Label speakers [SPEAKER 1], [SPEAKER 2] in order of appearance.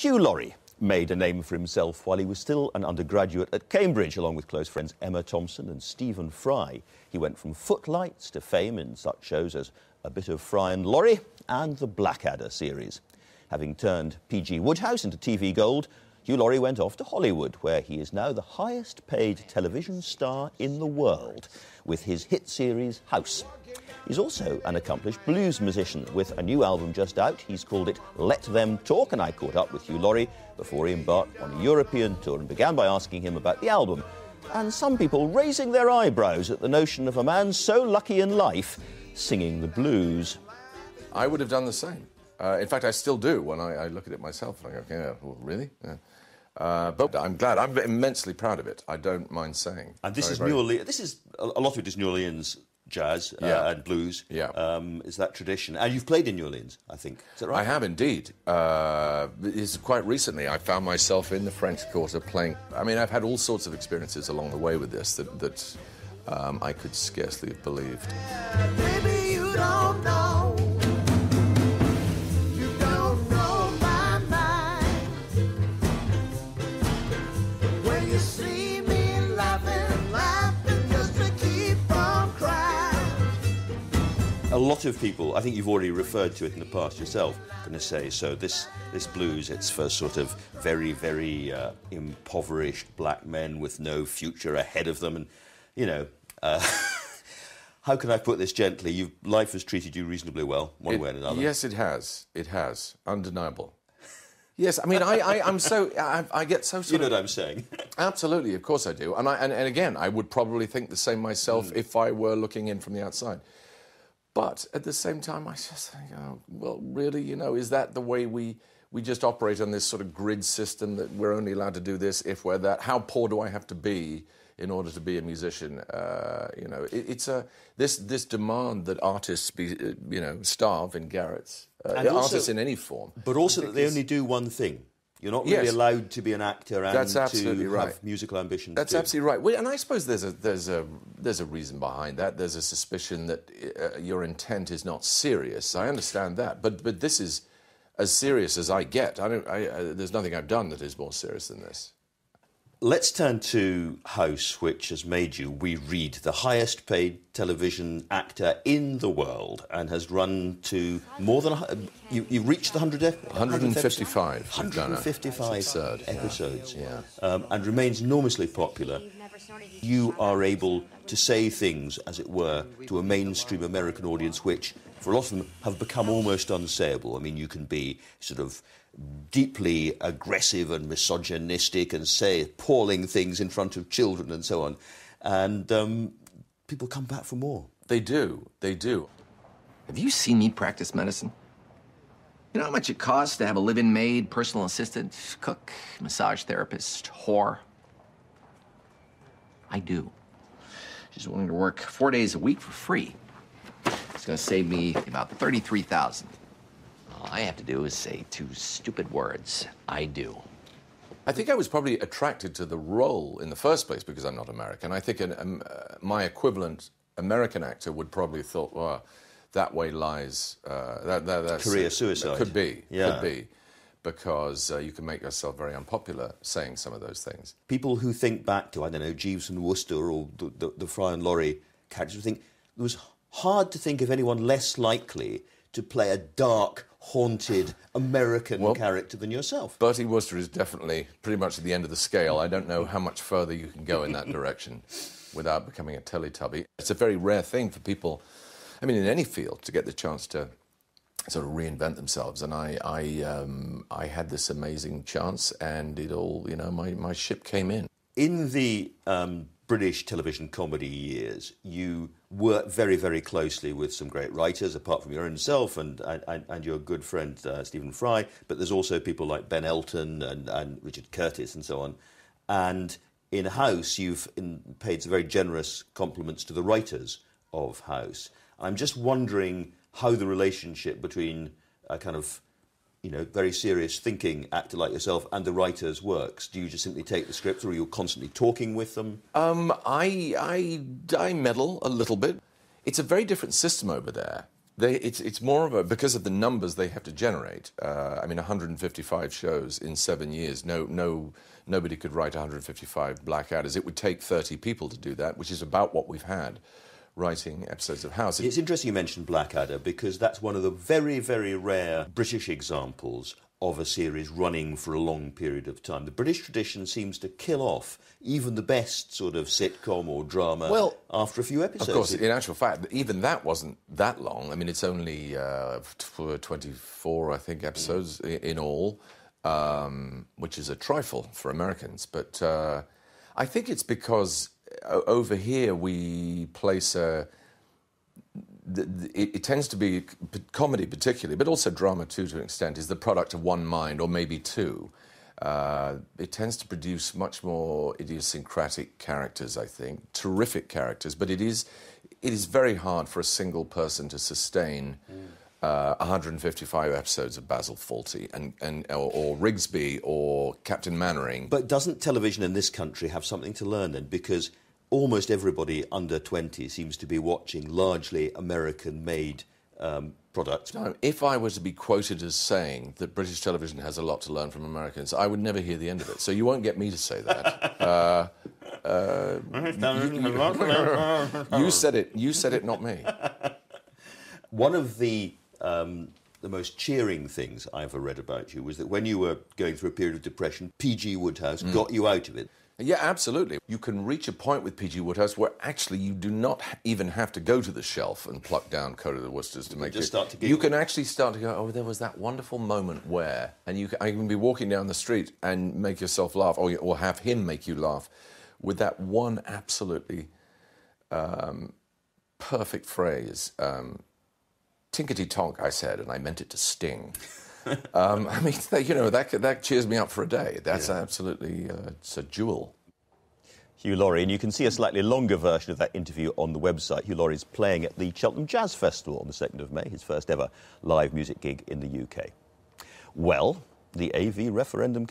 [SPEAKER 1] Hugh Laurie made a name for himself while he was still an undergraduate at Cambridge, along with close friends Emma Thompson and Stephen Fry. He went from footlights to fame in such shows as A Bit of Fry and Laurie and the Blackadder series. Having turned P.G. Wodehouse into TV Gold, Hugh Laurie went off to Hollywood, where he is now the highest paid television star in the world with his hit series House. He's also an accomplished blues musician with a new album just out. He's called it Let Them Talk, and I caught up with Hugh Laurie before he embarked on a European tour and began by asking him about the album. And some people raising their eyebrows at the notion of a man so lucky in life singing the blues.
[SPEAKER 2] I would have done the same. Uh, in fact, I still do when I, I, look at it myself and I go, yeah, well, really? Yeah. Uh, but I'm glad. I'm immensely proud of it. I don't mind saying.
[SPEAKER 1] And this
[SPEAKER 2] very,
[SPEAKER 1] is
[SPEAKER 2] very...
[SPEAKER 1] New Orleans. This is a lot of it is New Orleans jazz uh,
[SPEAKER 2] Yeah.
[SPEAKER 1] and blues.
[SPEAKER 2] Yeah.
[SPEAKER 1] Um, is that tradition? And you've played in New Orleans, I think. Is that right?
[SPEAKER 2] I have indeed. Uh, it's quite recently I found myself in the French Quarter playing. I mean, I've had all sorts of experiences along the way with this that, that um, I could scarcely have believed.
[SPEAKER 3] Maybe you
[SPEAKER 1] a lot of people, I think you've already referred to it in the past yourself, going to say, so this, this blues, it's for sort of very, very uh, impoverished black men with no future ahead of them. And, you know, uh, how can I put this gently? You've, life has treated you reasonably well, one
[SPEAKER 2] It-
[SPEAKER 1] way or another.
[SPEAKER 2] Yes, it has. It has. Undeniable. Yes, I mean, I, I, I'm so, I, I get so
[SPEAKER 1] You know
[SPEAKER 2] of
[SPEAKER 1] what I'm saying?
[SPEAKER 2] Absolutely, of course I do. And, I, and, and again, I would probably think the same myself if I were looking in from the outside. But at the same time, I just think, oh, well, really, you know, is that the way we, we just operate on this sort of grid system that we're only allowed to do this if we're that? How poor do I have to be in order to be a musician? Uh, you know, it, it's a, this, this demand that artists be, you know, starve in garrets, uh,
[SPEAKER 1] And also-
[SPEAKER 2] artists in any form.
[SPEAKER 1] But also that they only do one thing. You're not really
[SPEAKER 2] Yes.
[SPEAKER 1] allowed to be an actor and
[SPEAKER 2] That's absolutely
[SPEAKER 1] to
[SPEAKER 2] right.
[SPEAKER 1] have musical ambitions.
[SPEAKER 2] That's
[SPEAKER 1] too.
[SPEAKER 2] absolutely right. Well, and I suppose there's a there's a there's a reason behind that. There's a suspicion that uh, your intent is not serious. I understand that, but but this is as serious as I get. I don't. I, uh, there's nothing I've done that is more serious than this.
[SPEAKER 1] Let's turn to House, which has made you, we read, the highest paid television actor in the world and has run to more than. a You, you've reached the 100 ep-
[SPEAKER 2] 155 we've done it.
[SPEAKER 1] 155
[SPEAKER 2] It's absurd, yeah.
[SPEAKER 1] episodes.
[SPEAKER 2] Yeah.
[SPEAKER 1] Um, and remains enormously popular. You are able to say things, as it were, to a mainstream American audience, which, for a lot of them, have become almost unsayable. I mean, you can be sort of deeply aggressive and misogynistic and say appalling things in front of children and so on. And um, people come back for more.
[SPEAKER 2] They do. They do.
[SPEAKER 4] Have you seen me practice medicine? You know how much it costs to have a live-in maid, personal assistant, cook, massage therapist, whore? I do. She's willing to work four days a week for free. It's gonna save me about thirty-three thousand. All I have to do is say two stupid words. I do.
[SPEAKER 2] I think I was probably attracted to the role in the first place because I'm not American. I think an, um, uh, my equivalent American actor would probably have thought, well, that way lies uh, that, that, that's
[SPEAKER 1] Career suicide.
[SPEAKER 2] Could be,
[SPEAKER 1] Yeah.
[SPEAKER 2] could be, because uh, you can make yourself very unpopular saying some of those things.
[SPEAKER 1] people who think back to, I don't know, Jeeves and Wooster or the, the, the Fry and Laurie characters think it was hard to think of anyone less likely to play a dark, haunted American
[SPEAKER 2] Well-
[SPEAKER 1] character than yourself.
[SPEAKER 2] Bertie Wooster is definitely pretty much at the end of the scale. I don't know how much further you can go in that direction without becoming a Teletubby. It's a very rare thing for people, I mean, in any field, to get the chance to sort of reinvent themselves. And I, I, um, I had this amazing chance, and it all, you know, my, my ship came in.
[SPEAKER 1] In the um, British television comedy years, you worked very, very closely with some great writers, apart from your own self and, and, and your good friend uh, Stephen Fry. But there's also people like Ben Elton and, and Richard Curtis and so on. And in House, you've in, paid some very generous compliments to the writers of House. I'm just wondering how the relationship between a kind of you know, very serious thinking actor like yourself and the writers works? Do you just simply take the script or are you constantly talking with them?
[SPEAKER 2] Um, I, I, I meddle a little bit. It's a very different system over there. They, it's, it's more of a because of the numbers they have to generate. Uh, I mean, 155 shows in seven years. No, no, nobody could write 155 Blackadders. It would take 30 people to do that, which is about what we've had writing episodes of House.
[SPEAKER 1] It's interesting you mentioned Blackadder because that's one of the very, very rare British examples of a series running for a long period of time. The British tradition seems to kill off even the best sort of sitcom or drama
[SPEAKER 2] Well,
[SPEAKER 1] after a few episodes.
[SPEAKER 2] Of course, in actual fact, even that wasn't that long. I mean, it's only uh, for 24, I think, episodes i in all, um, which is a trifle for Americans. But uh, I think it's because over here we place a. It, it tends to be comedy, particularly, but also drama too, to an extent, is the product of one mind or maybe two. Uh, it tends to produce much more idiosyncratic characters, I think, terrific characters, but it is, it is very hard for a single person to sustain uh, 155 episodes of Basil Fawlty and, and, or, or Rigsby or Captain Mainwaring.
[SPEAKER 1] But doesn't television in this country have something to learn then? Because almost everybody under 20 seems to be watching largely American made um, products.
[SPEAKER 2] No, if I were to be quoted as saying that British television has a lot to learn from Americans, I would never hear the end of it. So you won't get me to say that. Uh, uh, you said it. You said it, not me.
[SPEAKER 1] One of the um, the most cheering things I ever read about you was that when you were going through a period of depression, P.G. Wodehouse got you out of it.
[SPEAKER 2] Yeah, absolutely. You can reach a point with PG Wodehouse where actually you do not even have to go to the shelf and pluck down Code of the Woosters to make
[SPEAKER 1] just
[SPEAKER 2] it.
[SPEAKER 1] start to
[SPEAKER 2] you can actually start to go, oh, there was that wonderful moment where, and you can, I can be walking down the street and make yourself laugh, or, or have him make you laugh, with that one absolutely um, perfect phrase. Um, Tinkety tonk, I said, and I meant it to sting. um, I mean, you know, that, that cheers me up for a day. That's absolutely, uh, it's a jewel.
[SPEAKER 1] Hugh Laurie, and you can see a slightly longer version of that interview on the website. Hugh Laurie is playing at the Cheltenham Jazz Festival on the 2nd of May, his first ever live music gig in the UK. Well, the AV referendum